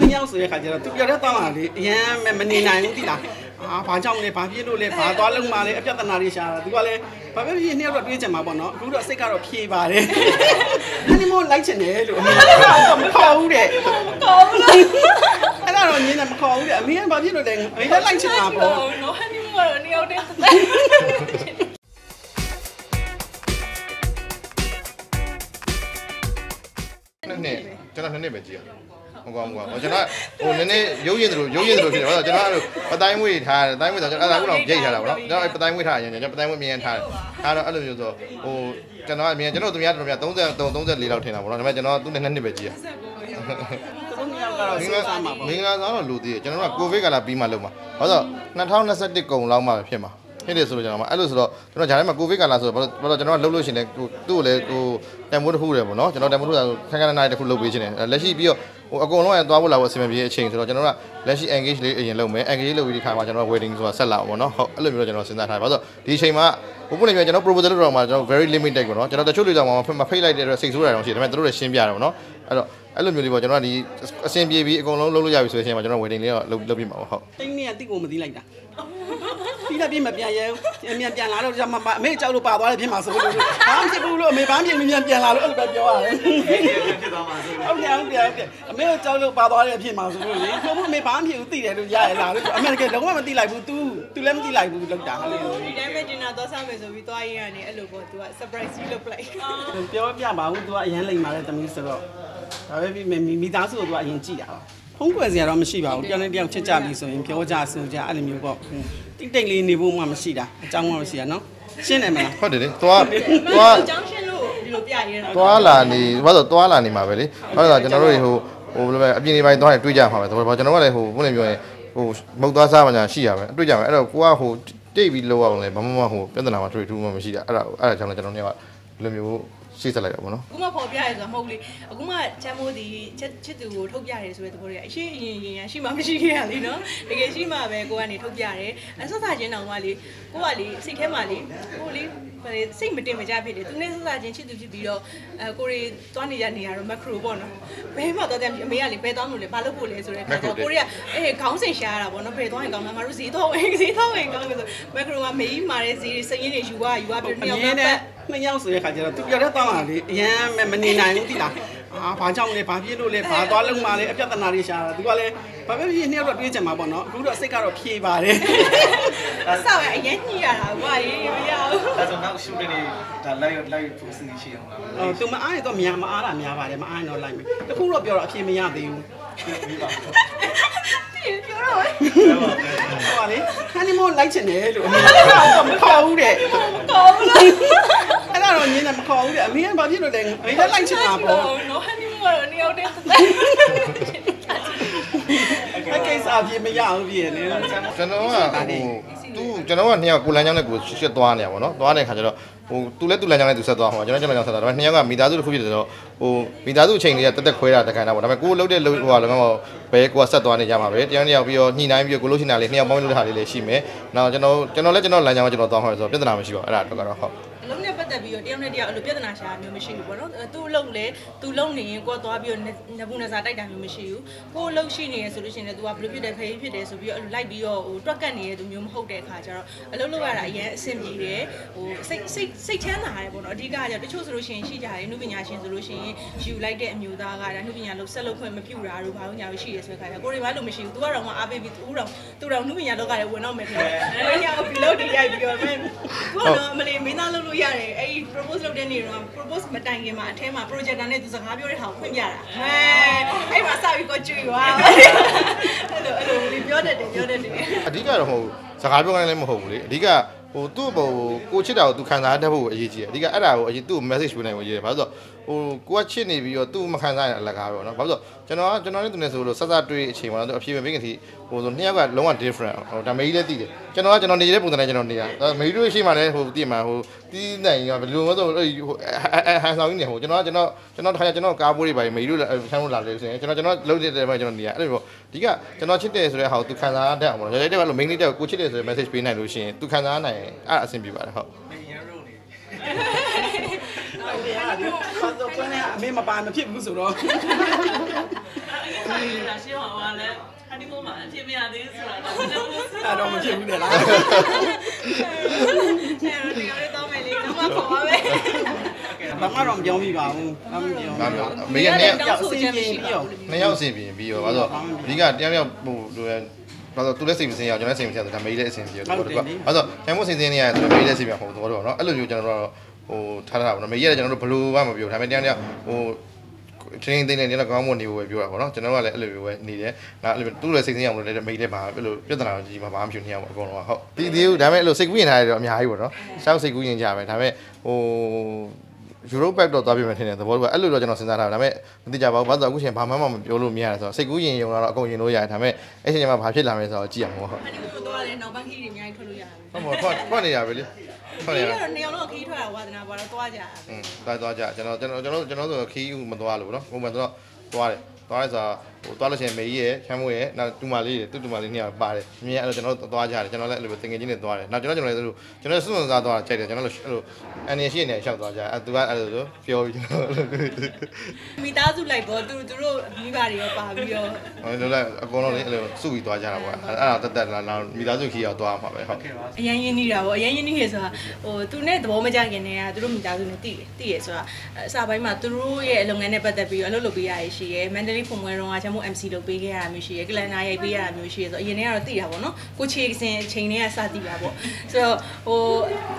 နှစ်ယောက်ဆိုတဲ့ခါကျတော့သူပြောတဲ့တောင်းတာလေအရန်မနေနိုင်ဘူးတိလားအာဘာကြောင့်လဲဘာဖြစ်လို့လဲဘာသွားလုံးမှလဲအပြဿနာတွေရှာတာသူကလည်းဘာပဲဖြစ်နှစ်ယောက်တော့တွေးကြမှာပေါ့နော်အခုတော့စိတ်ကတော့ဖြေပါတယ်ဟန်နီမွန်းလိုက်ချင်တယ်လို့အမေကမခေါ်ဘူးတဲ့ကောင်းလားအဲ့ဒါတော့ညင်းတယ်မခေါ်ဘူးတဲ့အမေကဘာဖြစ်လို့လဲအမေလည်းလိုက်ချင်တာပေါ့နော်ဟန်နီမူကတော့နေရာတည်းနှစ်နှစ်ကျွန်တော်နှစ်နှစ်ပဲကြည့်ရ ဟုတ်ကောင်းကွာကျွန်တော်ဟိုနည်းနည်းရုပ်ရည်တို့ရုပ်ရည်တို့ဖြစ်တယ်ဟုတ်ကျွန်တော်အဲ့လိုပတိုင်းဝေးထားတယ်ပတိုင်းဝေးဆိုကျွန်တော်အဲ့ဒါကတော့ရိတ်ထားတာပေါ့နော်ကျွန်တော်အဲ့ပတိုင်းဝေးထားရင်ကျွန်တော်ပတိုင်းဝေးမြင်ထားတယ်အဲ့တော့အဲ့လိုမျိုးဆိုဟိုကျွန်တော်အမြင်ကျွန်တော်တို့များတော်များ33 34လောက်ထင်တာပေါ့နော်ဒါပေမဲ့ကျွန်တော်သူ့နဲ့နှစ်နှစ်ပဲကြည့်ရသူတို့နှစ်ယောက်ကတော့မင်္ဂစဉ်းလာစားမှာပေါ့မင်္ဂလာဆောင်တော့လူသေးတယ်ကျွန်တော်တို့ကကိုဗစ်ကာလပြီးမှလုပ်မှာဘာလို့2021ကုန်လောက်မှဖြစ်မှာဖြစ်တယ်ဆိုတော့ကျွန်တော်အဲ့လိုဆိုတော့ကျွန်တော်ဂျာထဲမှာကိုဗစ်ကာလဆိုတော့ဘာလို့ကျွန်တော်ကလှုပ်လို့ရှင်တယ်ကိုသူ့ကိုလည်းကိုတန်မိုးတစ်ခုတယ်ပေါ့နော်ကျွန်တော်တန်မိုးတစ်ခုခန်းခန်းနားတစ်ခုလုပ်ပေးခြင်းတယ်လက်ရှိပြီးတော့ ဟိုအကုန်လုံးရသွားဖို့လာဖို့အဆင်မပြေအချိန်ဆိုတော့ကျွန်တော်ကလက်ရှိ engage လေးအရင်လုပ်မယ် engage လုပ်ပြီးဒီခါမှာကျွန်တော် wedding ဆိုတာဆက်လာပေါ့နော်ဟုတ်အဲ့လိုမျိုးကျွန်တော်စဉ်းစားထားတယ်ဘာလို့ဒီအချိန်မှာဘုပ္ပနေပြကျွန်တော် proposal လုပ်တော့မှာကျွန်တော် very limited ပေါ့နော်ကျွန်တော်တချို့လူကြောင့်မဖိတ်လိုက်တဲ့အတွက်စိတ်ဆိုးတာတောင်ရှိတယ်ဒါပေမဲ့တို့လည်းရှင်းပြတယ်ပေါ့နော်အဲ့တော့အဲ့လိုမျိုးလေးပေါ့ကျွန်တော်ကဒီအဆင်ပြေပြီးအကုန်လုံးလုပ်လို့ရပြီဆိုတဲ့အချိန်မှာကျွန်တော် wedding လေးတော့လုပ်လုပ်ပြမှာပေါ့ဟုတ်တင်းနေကတိကိုမသိလိုက်တာ ပြီးတော့ပြီးမပြန်ရဲဘူးအမြန်ပြန်လာတော့ကျမအမေကြောက်လို့ပါသွားတယ်ဖြစ်မှာဆိုလို့ဘာမှဖြစ်ဘူးလို့အမေဘာမှပြင်မြန်ပြန်လာလို့အဲ့လိုပဲပြောရတယ်ဖြစ်သွားမှာဆိုဟုတ်တယ်ဟုတ်တယ်ဟုတ်တယ်အမေကိုကြောက်လို့ပါသွားတယ်ဖြစ်မှာဆိုလို့လေဘုမအမေဘာမှဖြစ်ဘူးသိတယ်လို့ရရလားလို့အမေကလုံးဝမသိလိုက်ဘူး तू तू လည်းမသိလိုက်ဘူးလောက်တာဟာလေ ဒီတိုင်းပဲတင်တာသွားစားမယ်ဆိုပြီးသွားရင်းကနေအဲ့လိုပေါ့ तू က surprise ကြီးလုပ်လိုက် ပြောပြပါဘူး तू ကအရန်လိမ်ပါလေတမီးဆိုတော့ဒါပဲပြီးမိသားစုကို तू ကအရင်ကြည့်တာပါ ဖုံးကွယ်စရာတော့မရှိပါဘူးတယောက်နဲ့တယောက်ချစ်ကြပြီဆိုရင်ပြောကြဆိုကြအဲ့လိုမျိုးပေါ့တိတ်တိတ်လေးနေဖို့မှမရှိတာအကြောင်းမှမရှိတာနော်ရှင်းတယ်မလားဟုတ်တယ်လေသွားသွားအကြောင်းရှင်းလို့ဒီလိုပြရင်းတော့သွားလာနေဘာလို့သွားလာနေမှာပဲလေဟုတ်လားကျွန်တော်တို့ဟိုဟိုဘယ်လိုပဲအပြင်နေပိုင်းသွားရင်တွေးကြမှာပဲကျွန်တော်ကလည်းဟိုဘုန်းနေပြောရင်ဟိုမုတ်သွားစားမှညာရှိရမယ်တွေးကြမယ်အဲ့တော့ကိုကဟိုတိတ်ပြီးလောက်အောင်လဲဘာမှမဟိုပြဿနာမှတွေ့ထူးမှမရှိတာအဲ့ဒါအဲ့ဒါကြောင့်လည်းကျွန်တော်တို့ကဒီလိုမျိုး ရှေ့ဆက်လိုက်တာပေါ့နော်အခုမှပေါ်ပြရဲဆိုတာမဟုတ်လေအခုမှချမ်းမိုးဒီချက်ချစ်သူကိုထုတ်ပြရဲဆိုတဲ့သဘောတွေအရှိအရင်ရင်ရရှိမှမရှိခဲ့ရလေနော်တကယ်ရှိမှပဲကိုကနေထုတ်ပြရဲအဆက်စားချင်းတောင်မှလေကိုကလေစိတ်ထဲမှာလေကိုလေဘာလဲစိတ်မတင်မကြဖြစ်တယ်သူနဲ့ဆက်စားချင်းချစ်သူဖြစ်ပြီးတော့အဲကိုရီသွားနေရနေရတော့မက်ခရိုပေါ့နော်ဘယ်မှသွားတယ်အမေကလေဘယ်သွားမလို့လဲဘာလုပ်ဖို့လဲဆိုတဲ့အခါကျတော့ကိုရီကအေးခေါင်းစိန်ရှာရတာပေါ့နော်ဘယ်သွားရင်ကောင်းလဲငါတို့ဈေးတော့ဝင်ဈေးတော့ဝင်ကောင်းလို့ဆိုမက်ခရိုကမေးမာတဲ့ဈေးစရင်တွေယူသွားယူသွားပြီးအတော့မြဲနှစ်တယောမ်းက် နှစ်ယောက်ဆိုတဲ့ခါကျတော့သူပြောတဲ့တောင်းတာလေအရန်မနေနိုင်ဘူးတိလားအာဘာကြောင့်လဲဘာဖြစ်လို့လဲဘာသွားလုံးမှလဲအပြဿနာတွေရှာတာသူကလည်းဘာပဲဖြစ်နှစ်ယောက်တော့တွေးကြမှာပေါ့နော်အခုတော့စိတ်ကတော့ဖြေပါတယ်ဆောက်ရအရင်ညှိရတာကွာရေးမရဘူးဒါဆိုနောက်ရှူတင်နေဒါလိုက်လိုက်ဖို့စီရှိအောင်လားဟိုသူမအားရတော့များမအားတာများပါတယ်မအားရင်တော့လိုက်မယ်တခုတော့ပြောတော့အဖြေမရသေးဘူးပြီးပါပြောတော့ဟိုပါလေဟန်နီမွန်းလိုက်ချင်တယ်လို့အမေကမခေါ်ဘူးတဲ့ကောင်းလား အဲ့ဒါတော့ညင်းတယ်မခေါ်ဘူးတဲ့အမေကဘာဖြစ်လို့လဲအမေလည်းလိုက်ချင်တာပေါ့နော်ဟန်နီမူကတော့နေရာတည်းအကိစ္စအဖြေမရဘူးပြည့်နေတယ်ကျွန်တော်ကဟိုသူကျွန်တော်ကနှစ်ယောက်ကိုလမ်းကြောင်းနဲ့ကိုရှစ်သွားနေရပါတော့သွားတဲ့ခါကျတော့ဟိုသူလည်းသူလမ်းကြောင်းနဲ့သူဆက်သွားမှာကျွန်တော်ကျွန်တော်ကြောင်းဆက်သွားဒါပေမဲ့နှစ်ယောက်ကမိသားစုတစ်ခုဖြစ်တယ်ဆိုတော့ဟိုမိသားစုအချိန်လေးကတက်တက်ခွဲတာတခိုင်းတာပေါ့ဒါပေမဲ့ကိုလှုပ်တဲ့လှုပ်ဟိုကလည်းမဟုတ်ဘဲကိုကဆက်သွားနေကြမှာပဲတယောက်တစ်ယောက်ပြီးတော့ညှိနှိုင်းပြီးတော့ကိုလို့ရှိနေတာလေးနှစ်ယောက်ပေါင်းလို့တဲ့ဟာလေးလည်းရှိမယ်နောက်ကျွန်တော်ကျွန်တော်လည်းကျွန်တော်လမ်းကြောင်းကကျွန်တော်သွားမှာဆိုတော့ပြဿနာမရှိပါဘူးအဲ့ဒါတော့ကတော့ဟုတ်အ လုံးနဲ့ပတ်သက်ပြီးတော့တယောက်နဲ့တယောက်အဲ့လိုပြဿနာရှာမျိုးမရှိဘူးပေါ့နော်သူ့အလုံးလေသူ့လုံးနေရင်ကိုကသွားပြီးတော့နဘူးနစားတိုက်တာမျိုးမရှိဘူးကို့အလုံးရှိနေရဆိုလို့ရှိရင်လည်း तू ကဘယ်လိုဖြစ်တယ်ဖေးဖြစ်တယ်ဆိုပြီးတော့အဲ့လိုလိုက်ပြီးတော့ဟိုတွက်ကတ်နေတဲ့သူမျိုးမဟုတ်တဲ့အခါကျတော့အလုံးလောက်ရတာအရင်အဆင်ပြေတယ်ဟိုစိတ်စိတ်စိတ်ချမ်းသာတယ်ပေါ့နော်အဓိကကတချို့ဆိုလို့ရှိရင်ရှိကြတယ်နုပညာရှင်ဆိုလို့ရှိရင်ယူလိုက်တဲ့အမျိုးသားကဒါနုပညာလို့ဆက်လုပ်ခွင့်မပြုတာတို့ဘာလို့ညာလို့ရှိရဆိုတဲ့ခါကျကိုရီဘာလို့မရှိဘူး तू ကတော့မှအားပေးပြီး तू တော့သူတော့နုပညာလောကလည်းဝင်တော့မယ်ထင်တယ်အဲ့ဒီကဘီလို့ဒီရိုက်ပြီးတော့မယ် သူကတော့မလေးမင်းသားလုပ်လို့ ရတယ်အဲ့ဒီ propose လုပ်တဲ့နေ့တော့ propose မတိုင်ခင်မှာအထဲမှာ projector နဲ့သူစကားပြောတဲ့ဟာကိုဖွင့်ပြတာဟဲအဲ့မှာစပြီးတော့ကြွေသွားအဲ့လိုအဲ့လိုလေးပြောတတ်တယ်ပြောတတ်တယ်အဓိကတော့ဟိုစကားပြောခိုင်းလည်းမဟုတ်ဘူးလေအဓိက ဟိုသူ့ဘိုကိုချစ်တာကိုသူခံစားတတ်ဖို့အရေးကြီးတယ်အဓိကအဲ့ဒါကိုအရင်သူ့ကို message ပေးနိုင်ဖို့အရေးတယ်ဘာလို့ဆိုတော့ဟိုကိုကချစ်နေပြီးတော့သူ့မခံစားရတဲ့အလကားပဲเนาะဘာလို့ဆိုတော့ကျွန်တော်ကကျွန်တော်နဲ့သူနဲ့ဆိုလို့ဆက်ဆက်တွေ့အချိန်မှာတော့အဖြေမပေးခင်စီဟိုဆိုနှစ်ယောက်ကလုံးဝ different ဟိုဒါမေကြီးလည်းတည်တယ်ကျွန်တော်ကကျွန်တော်နေတဲ့ပုံစံနဲ့ကျွန်တော်နေတာမေကြီးတို့ရှိမှလည်းဟိုတည်မှာဟိုတီးနိုင်ကဘယ်လိုမှဆိုဟိုဟန်ဆောင်ကြီးနေဟိုကျွန်တော်ကကျွန်တော်ကျွန်တော်ထားကျွန်တော်ကားပိုးတွေပါမေကြီးတို့ဆန်းလို့လာလို့ဆိုရင်ကျွန်တော်ကျွန်တော်လုံးနေတဲ့ဘက်ကျွန်တော်နေရအဲ့လိုပေါ့ဒီကကျွန်တော်ချစ်တယ်ဆိုတဲ့ဟာကိုသူခံစားတတ်အောင်ပေါ့နော်ကျွန်တော်တို့ကလို့ main လေးတက်ကိုချစ်တယ်ဆိုတဲ့ message ပေးနိုင်လို့ရှိရင်သူခံစားနိုင် အဲ့အဆင်ပြေပါတယ်ဟုတ်မင်းရရုံနေဟုတ်တယ်ဟာဒီဘာလို့ကွန်းနေအမေမပါမဖြစ်ဘူးဆိုတော့အဒါရှင်းအောင်ပါလဲဟာဒီမို့မှာအဖြစ်မရသေးဘူးဆိုတာတော့မလုပ်ဘူးအဲ့တော့မဖြစ်ဘူးလေလားအဲ့တော့ဒီကလေးတောင်းမယ်လေတော့မခေါ်ပါပဲဘာမှတော့မပြောမိပါဘူးဘာမှမပြောဘာလို့အမေကနှစ်ယောက်တောင်းဆိုချက်မရှိပါဘူးနှစ်ယောက်အဆင်ပြေပြီးတော့ဘာလို့အဓိကတယောက်ယောက်ဟိုလိုရ ဘာလို့သူလည်းစိတ်မစင်ရအောင်ကျွန်တော်လည်းစိတ်မစင်ရဒါမေးလည်းအဆင်ပြေတော့တော့ဘာလို့ကျန်ဖို့စင်စင်နေရတယ်ကျွန်တော်မေးလည်းစိတ်မဟုတ်တော့တော့เนาะအဲ့လိုမျိုးကျွန်တော်တို့ဟိုထားထားပါတော့မေးရတယ်ကျွန်တော်တို့ဘလို့မှမပြောဒါပေမဲ့တယောက်တယောက်ဟို training သိနေတယ်ကောင်းမွန်နေဖို့ပဲပြောတာပေါ့နော်ကျွန်တော်ကလည်းအဲ့လိုမျိုးပဲနေတယ်ငါအဲ့လိုသူ့လည်းစိတ်ဆင်းရအောင်လို့လည်းမိတ်တယ်ပါအဲ့လိုပြဿနာကြီးမှာဘာမှမဖြစ်နေရအောင်အကုန်လုံးဟုတ်ဒီဒီဒါပေမဲ့အဲ့လိုစိတ်ကူးရင်ထားရတော့အများကြီးပေါ့နော်ရှောက်စိတ်ကူးရင်ကြပဲဒါပေမဲ့ဟို Europe back တော့သွားပြမယ်ထင်တယ်သဘောတူကအဲ့လိုတော့ကျွန်တော်စဉ်းစားထားတယ်ဒါပေမဲ့မသိကြပါဘူးဘာလို့အခုချိန်ဘာမှမပြောလို့မရတာဆိုတော့စိတ်ကူးရင်ယုံလာတော့အကုန်ယင်လို့ရတယ်ဒါပေမဲ့အဲ့ချိန်မှာဘာဖြစ်လာမလဲဆိုတော့ကြည့်အောင်ဟုတ်တယ်ကိုတော့လည်းနောက်ပိုင်းခီးတွေအများကြီးထွက်လို့ရတယ်ဟုတ်ပါထွက်ထွက်နေရပဲလေထွက်နေရတော့နေအောင်တော့ခီးထွက်တာဝါသနာပါတော့သွားကြတာပဲသွားသွားကြကျွန်တော်ကျွန်တော်ကျွန်တော်ကျွန်တော်ဆိုခီးမသွားလို့ဗောနော်ဟိုမှာတော့သွားတယ်သွားရဲဆိုတော့ဟိုသွားလို့ရှိရင်မေကြီးရယ်ချမ်းမိုးရယ်နောက်တူမလေးရယ်တူတူမလေးနှစ်ယောက်ပါတယ်မြင်အဲ့လိုကျွန်တော်တို့သွားကြတယ်ကျွန်တော်လည်းအဲ့လိုပဲတင်ငယ်ချင်းတွေသွားတယ်နောက်ကျွန်တော်ကျွန်တော်လည်းအဲ့လိုကျွန်တော်စွန့်စွန့်စားသွားတာကြိုက်တယ်ကျွန်တော်လည်းအဲ့လိုအန်နေရှိနေရှောက်သွားကြအဲ့သူကအဲ့လိုဆိုပြောပြီးကျွန်တော်အဲ့လိုမိသားစုလိုက်ပေါ့သူသူတို့မိဘတွေရောပါပြီးတော့ဟိုလိုလည်းအကုန်လုံးလည်းအဲ့လိုစုပြီးသွားကြတာပေါ့အဲ့ဒါတက်တက်လာလာမိသားစုခီးရောက်သွားမှာပဲဟုတ်အရင်ရင်းနေတာပေါ့အရင်ရင်းနေရဆိုတာဟိုသူနဲ့သဘောမကျခင်တည်းကသူတို့မိသားစုနဲ့တည်တယ်တည်ရဆိုတာအစားပိုင်းမှာသူတို့ရဲ့လုပ်ငန်းနဲ့ပတ်သက်ပြီးတော့အလုပ်လုပ်ပေးရရရှိရယ်မန္တလေးပုံပွဲတော့ကချမ်းမို့ MC လုပ်ပေးခဲ့ရတာမျိုးရှိရယ်ကလန်နာရိုက်ပေးရတာမျိုးရှိရယ်ဆိုတော့အရင်တည်းကတော့တည်တာပေါ့နော်ကိုချေစင်အချိန်တည်းကစတည်တာပေါ့ဆိုတော့ဟို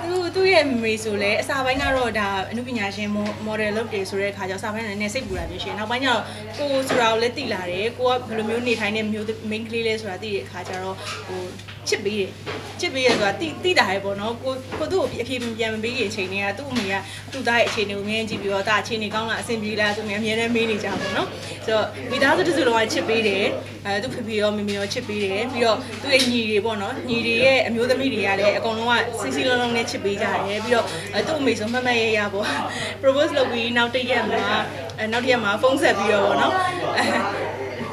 သူသူ့ရဲ့ memory ဆိုလဲအစားပိုင်းကတော့ဒါအနုပညာရှင် model လုပ်တယ်ဆိုတဲ့အခါကျတော့အစားပိုင်းကလည်းနည်းစိတ်ပူတာမျိုးရှိရယ်နောက်ပိုင်းကျတော့ကိုဆိုတာကိုလည်းတည်လာတယ်ကိုကဘယ်လိုမျိုးနေထိုင်တဲ့မျိုး main ကလေးလဲဆိုတာတည်တဲ့အခါကျတော့ဟိုချစ်ပေးတယ်ချစ်ပေးရဆိုတာတိတိတာရဲ့ပေါ့နော်ကိုကိုသူ့ကိုအဖြေပြန်မပေးခင်အချိန်တွေကသူ့အမေကသူ့သားရဲ့အခြေအနေကိုမြင်ကြည့်ပြီးတော့ဒါအခြေအနေကောင်းလားအဆင်ပြေလားသူအများနဲ့မေးနေကြပါပေါ့နော်ဆိုတော့မိသားစုတစ်စုလုံးကချစ်ပေးတယ်အဲသူ့ဖေဖေရောမေမေရောချစ်ပေးတယ်ပြီးတော့သူ့ရဲ့ညီတွေပေါ့နော်ညီတွေရဲ့အမျိုးသမီးတွေကလည်းအကုန်လုံးကစီစီလုံးလုံးနဲ့ချစ်ပေးကြတယ်ပြီးတော့အဲသူ့အမေဆိုမှတ်မှတ်ရရပေါ့ propose လုပ်ပြီးနောက်တစ်ရက်မှာအဲနောက်တစ်ရက်မှာဖုန်းဆက်ပြီးတော့ပေါ့နော်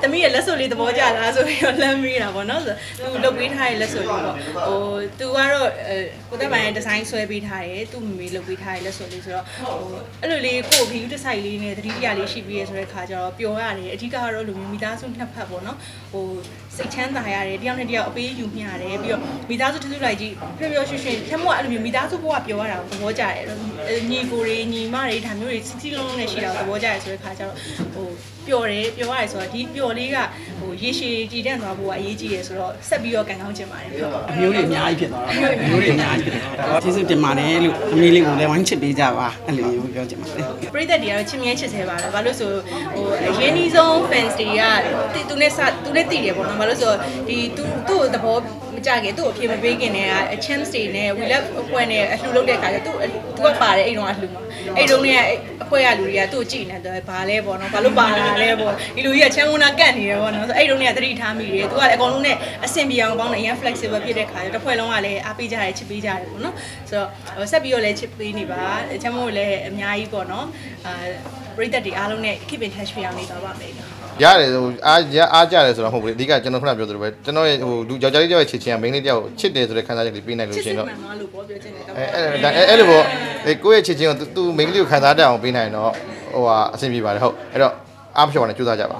အဲတမီးရဲ့လက်စွပ်လေးသဘောကျလားဆိုပြီးတော့လမ်းမေးတာပေါ့နော်ဆိုသူလုတ်ပေးထားတဲ့လက်စွပ်လေးပေါ့ဟိုသူကတော့အဲကိုသက်ပိုင်ရဲ့ဒီဇိုင်းဆွဲပေးထားတယ်သူ့မမေလုတ်ပေးထားတဲ့လက်စွပ်လေးဆိုတော့ဟိုအဲ့လိုလေးကို့ခီးတစ်ဆိုင်လေးနဲ့သတိရလေးရှိပြီးရဆိုတဲ့ခါကျတော့ပျော်ရတယ်အဓိကကတော့လူမျိုးမိသားစုနှစ်ဖက်ပေါ့နော်ဟိုစိတ်ချမ်းသာရတယ်တယောက်နဲ့တယောက်အပေးယူမျှရတယ်ပြီးတော့မိသားစုတစ်စုလိုက်ကြီးပျော်ပျော်ရွှင်ရွှင်ထက်မို့အဲ့လိုမျိုးမိသားစုဘဝပျော်ရတာကိုသဘောကျတယ်ညီကိုတွေညီမတွေဒါမျိုးတွေစီစီလုံးလုံးနဲ့ရှိတာကိုသဘောကျတယ်ဆိုတဲ့ခါကျတော့ဟို ပျော်တယ်ပျော်ရတယ်ဆိုတော့ဒီပျော်လေးကဟိုရေရှည်တည်တံ့သွားဖို့ကအရေးကြီးတယ်ဆိုတော့ဆက်ပြီးတော့ကန်ကောင်းချင်ပါတယ်ဟုတ်အမျိုးတွေအများကြီးဖြစ်သွားတာအမျိုးတွေအများကြီးဖြစ်သွားတာကျေးဇူးတင်ပါတယ်လို့အမေလေးကိုလည်းဝိုင်းချစ်ပေးကြပါအဲ့လိုမျိုးပြောချင်ပါတယ်ပရိသတ်တွေကတော့ချစ်မြဲချစ်သေးပါတယ်ဘာလို့ဆိုဟိုအရင်ကြီးဆုံး fans တွေကသူနဲ့စသူနဲ့တည်တယ်ပေါ့နော်ဘာလို့ဆိုဒီသူသူ့သဘောမကြခင်သူ့အဖြစ်မပေးခင်တည်းက chance တွေနဲ့ we love အဖွဲ့နဲ့အလှူလုပ်တဲ့ခါကျသူ့သူကပါတယ်အဲ့တော့အလှူမှာအဲ့တုန်းကအဖွဲ့ရလူတွေကသူ့ကြည့်နေတယ်ဘာလဲပေါ့နော်ဘာလို့ပါလာလဲပေါ့ဒီလူကြီးကချမ်းဝနာကတ်နေတယ်ပေါ့နော်ဆိုအဲ့တုန်းကသတိထားမိတယ်သူကလည်းအကုန်လုံးနဲ့အဆင်ပြေအောင်ပေါင်းတယ်အရင် flexible ဖြစ်တဲ့ခါကျတစ်ဖွဲ့လုံးကလည်းအားပေးကြတယ်ချစ်ပေးကြတယ်ပေါ့နော်ဆိုတော့ဆက်ပြီးတော့လည်းချစ်ပေးနေပါချမ်းမို့လည်းအများကြီးပေါ့နော်အာပရိသတ်တွေအားလုံးနဲ့ keep in touch ဖြစ်အောင်နေသွားပါမယ်ရတယ်ဟိုအားရအားကြတယ်ဆိုတော့မဟုတ်ဘူးလေအဓိကကျွန်တော်ခုနပြောသလိုပဲကျွန်တော်ရဲ့ဟိုလူယောက်ျားလေးတယောက်ရဲ့ချစ်ချင်းကမိန်းလေးတယောက်ကိုချစ်တယ်ဆိုတဲ့ခံစားချက်လေးပေးနိုင်လို့ချစ်ရှိစစ်ရင်တော့မှန်သွားလို့ပြောပြောချင်တယ်တော့အဲအဲ့ဒါအဲ့လိုပေါ့ဒီကိုယ့်ရဲ့ချစ်ချင်းကိုသူမိန်းကလေးကိုခံစားတတ်အောင်ပေးနိုင်တော့ဟိုဟာအဆင်ပြေပါတယ်ဟုတ်အဲ့တော့ အားမလျှော့ပါနဲ့ကြိုးစားကြပါ